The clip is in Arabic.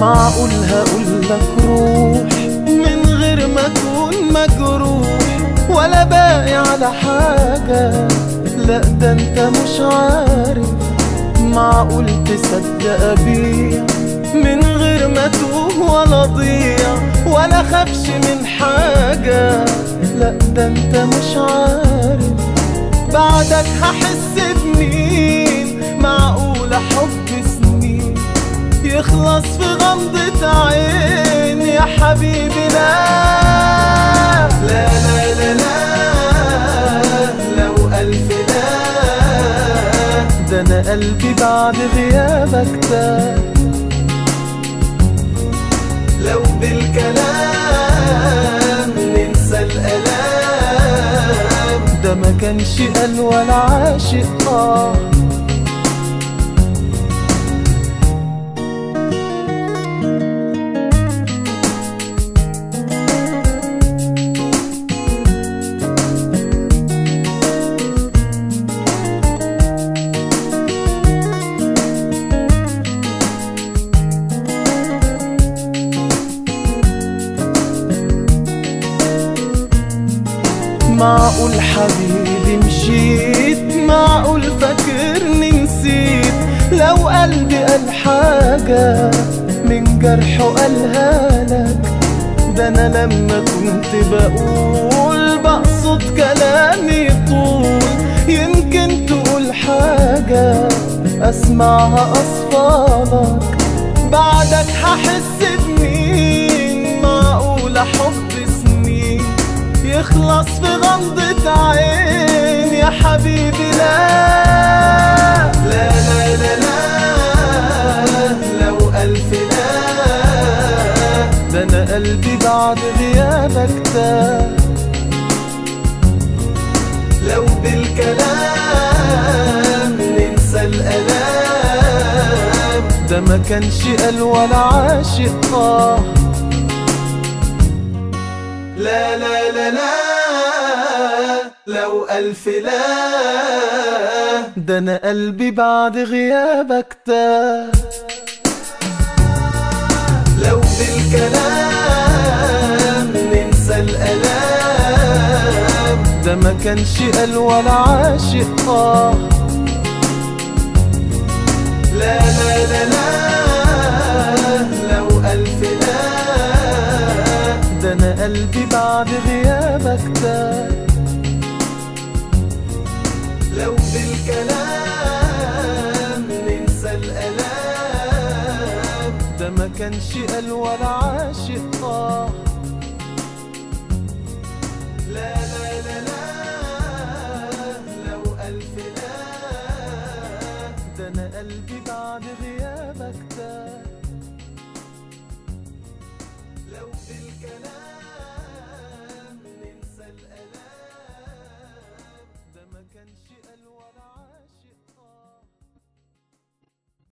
لك روح من غير ما اكون مجروح ولا باقي على حاجة. لا ده انت مش عارف. معقول تصدق ابيع من غير ما توه ولا ضيع ولا خافش من حاجة. لا ده انت مش عارف. بعدك هحس بمين؟ معقولة حب سنين. يخلص في قلبي بعد غيابك تاه لو بالكلام ننسى الألام. ده ما كانش قال ولا عاشق آه معقول حبيبي مشيت معقول فاكرني نسيت. لو قلبي قال حاجة من جرحه قالها لك ده أنا لما كنت بقول بقصد كلامي طول يمكن تقول حاجة أسمعها أصفالك بعدك هحس بمين؟ معقولة حب سنين يخلص في غمضة عين يا حبيبي لا. لا لا لا لا. لو ألف لا. ده أنا قلبي بعد غيابك تاه لو بالكلام ننسى الألام. ده ما كانش قال ولا عاشق آه لا لا لا لا. لا. ده أنا قلبي بعد غيابك تاه لو بالكلام ننسى الألام. ده ما كانش قال ولا عاشق آه. لا لا لا لا. لو ألف لا. ده أنا قلبي بعد غيابك تاه ما كانش قال ولا عاشق. طاح